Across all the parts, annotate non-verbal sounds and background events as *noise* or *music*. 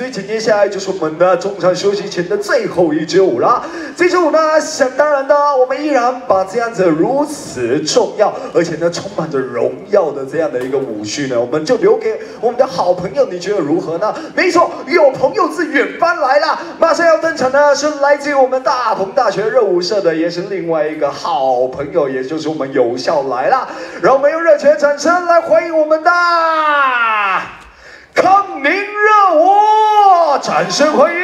所以紧接下来就是我们的中场休息前的最后一支舞了。这支舞呢，想当然的，我们依然把这样子如此重要，而且呢充满着荣耀的这样的一个舞序呢，我们就留给我们的好朋友，你觉得如何呢？没错，有朋友自远方来了，马上要登场的是来自于我们大同大学热舞社的，也是另外一个好朋友，也就是我们有效来了，让我们用热情的掌声来欢迎我们的康宁热舞，掌声欢迎！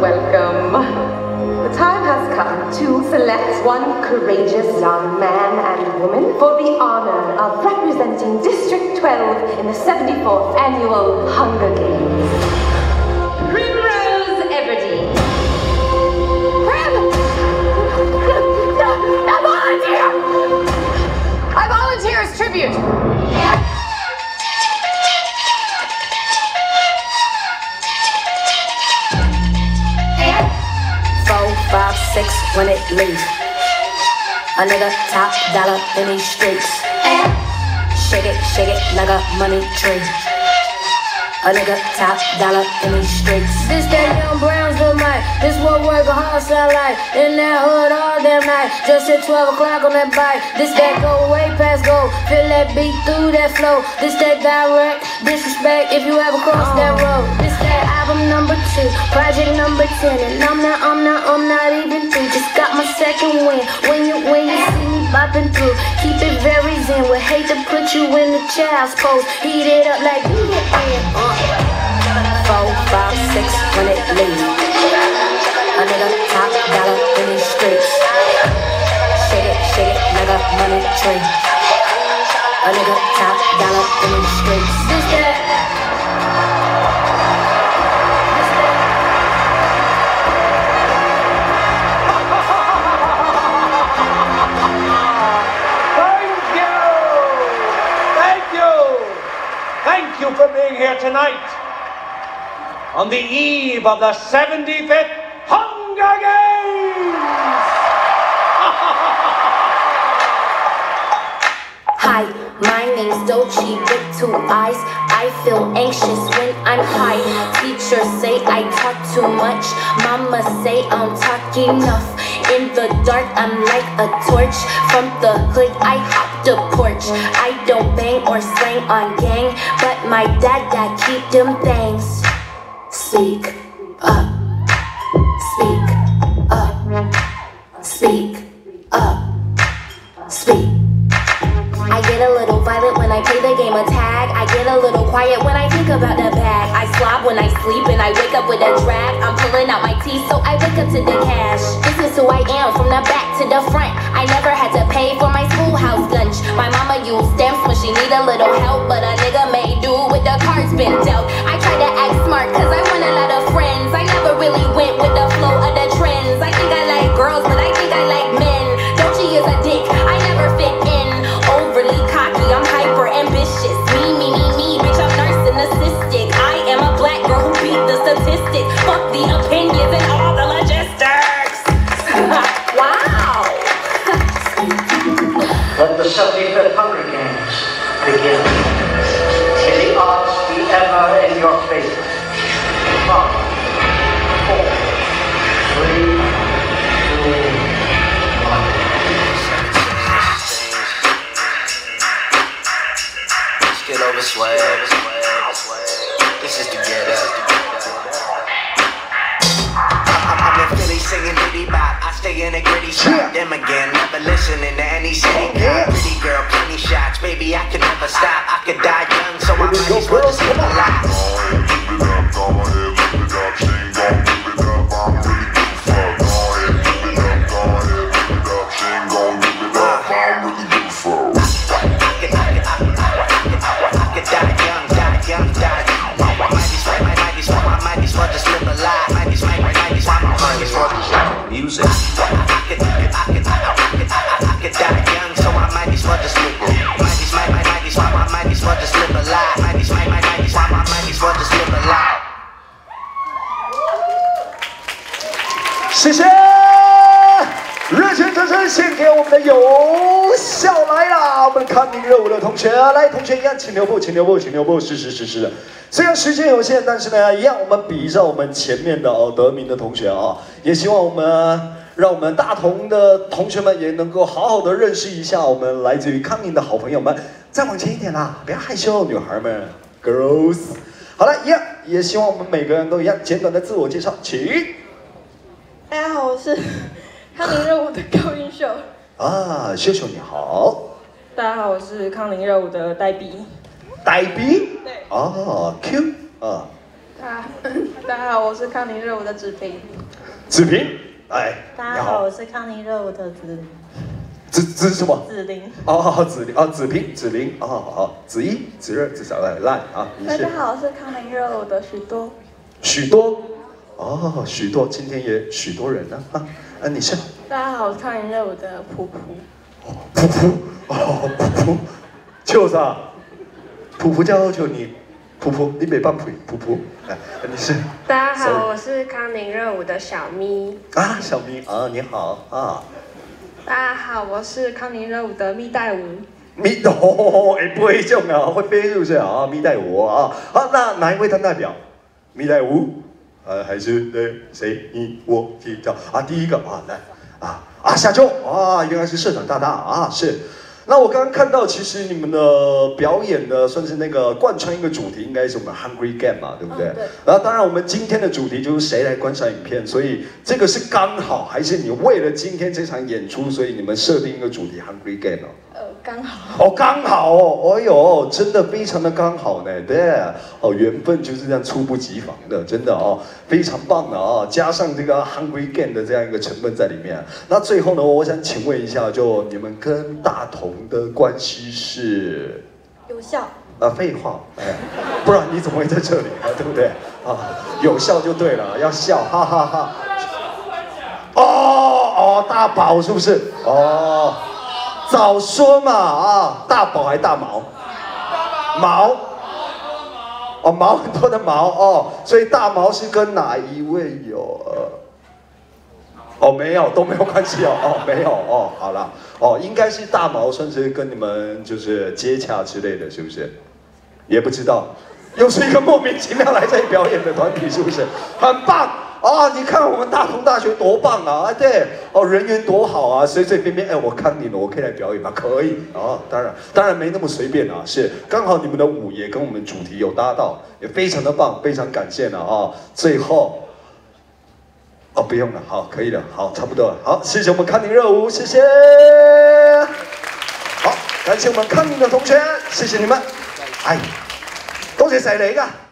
Welcome, welcome. The time has come to select one courageous young man and woman for the honor of representing District 12 in the 74th Annual Hunger Games. Six when it leave. A nigga top dollar in these streets. Shake it, shake it like a money tree. A nigga top dollar in these streets. This that young Brownsville night. This what work hard sound like. In that hood all damn night. Just hit 12 o'clock on that bike. This that go way past go. Feel that beat through that flow. This that direct disrespect if you ever cross that road. This that album number two, project number 10. And I'm not, I'm not, I'm not even through. Just got my second win. When you, when you see me bopping through, keep it very zen. Would hate to put you in the child's pose. Heat it up like, uh. Four, five, six, when it leave. A nigga top dollar in these streets. Shake it, shake it like a money tree. A nigga top dollar in these streets. This that. Here tonight on the eve of the 75th Hunger Games! *laughs* Hi, my name's Dolce with two eyes. I feel anxious when I'm high. Teachers say I talk too much. Mama say I'm talking enough. In the dark, I'm like a torch. From the hood, I hop the porch. I don't bang or slang on gang, but my dad got keep them things. Speak up. Speak up. Speak up. Speak. I get a little violent when I play the game of tag. I get a little quiet when I think about the bag. I slob when I sleep and I wake up with a drag. I'm pulling out my teeth so I wake up to the cash. This is who I am from the back to the front. I never had to pay for Let the 75th Hunger Games begin. May the odds be ever in your favor. Five, four, three, two, one. Still over swag. This is to get up. I'm, I'm in Philly singing diddy bop. I stay in a gritty spot. Them again, never listening Baby, I 谢谢，热情掌声献给我们的有效来啦！我们康宁热舞的同学，来，同学一样，请留步，请留步，请留步，是是是是的。虽然时间有限，但是呢，一样我们比一下我们前面的哦得名的同学啊，也希望我们让我们大同的同学们也能够好好的认识一下我们来自于康宁的好朋友们。再往前一点啦，不要害羞，女孩们，girls。好了，一样，也希望我们每个人都一样，简短的自我介绍，请。大家好，我是 *laughs* 康宁热舞的高云秀。啊，秀秀你好，大家好，我是康宁热舞的黛比。呆逼。对。啊，Q 啊，大 *laughs* 大家好，我是康宁热舞的子平。子平，哎，大家好，好我，是康宁热舞的子子子什么？子玲。哦，子玲啊，子平，子玲，哦，好，子一、子二、子三，来来啊，大家好，我是康宁热舞的许多。许多，哦，许多，今天也许多人呢啊，啊，你是大家好，康宁热舞的噗噗。噗噗，哦，噗噗，就是啊，噗噗叫求你，噗噗，你别放屁，噗噗，来，啊你是大家好，我是康宁热舞的小咪。啊，小咪啊，你好啊。大家好，我是康宁热舞的蜜袋鼯。咪哦，哎，不会中啊，会飞是不是啊？蜜袋鼯啊，好，那哪一位当代表？蜜袋鼯，呃，还是对谁？你我记叫啊，第一个啊，来啊啊，夏秋啊，原来是社长大大啊，是。那我刚刚看到，其实你们的表演呢，算是那个贯穿一个主题，应该是我们 Hungry Game 嘛，对不对？嗯对然后当然我们今天的主题就是谁来观赏影片，所以这个是刚好，还是你为了今天这场演出，所以你们设定一个主题 Hungry Game 哦？呃，刚好。哦，刚好哦，哎呦，真的非常的刚好呢，对，哦，缘分就是这样猝不及防的，真的哦，非常棒的哦，加上这个 Hungry Game 的这样一个成分在里面。那最后呢，我想请问一下，就你们跟大同的关系是？有效。啊，废话，哎，不然你怎么会在这里啊？对不对？啊，有效就对了，要笑，哈哈哈哦哦，大宝是不是？哦，早说嘛啊，大宝还大毛？大毛很多毛。哦，毛很多的毛哦，所以大毛是跟哪一位有？呃哦，没有，都没有关系哦，哦，没有哦，好了，哦，应该是大毛算是跟你们就是接洽之类的，是不是？也不知道，又是一个莫名其妙来这里表演的团体，是不是？很棒啊！你看我们大同大学多棒啊！啊，对，哦，人缘多好啊，随随便便，哎，我看你了，我可以来表演吗？可以啊，当然，当然没那么随便啊，是刚好你们的舞也跟我们主题有搭到，也非常的棒，非常感谢了啊！最后。哦，不用了，好，可以了，好，差不多了，好，谢谢我们康宁热舞，谢谢，好，感谢我们康宁的同学，谢谢你们，哎，多谢晒你噶。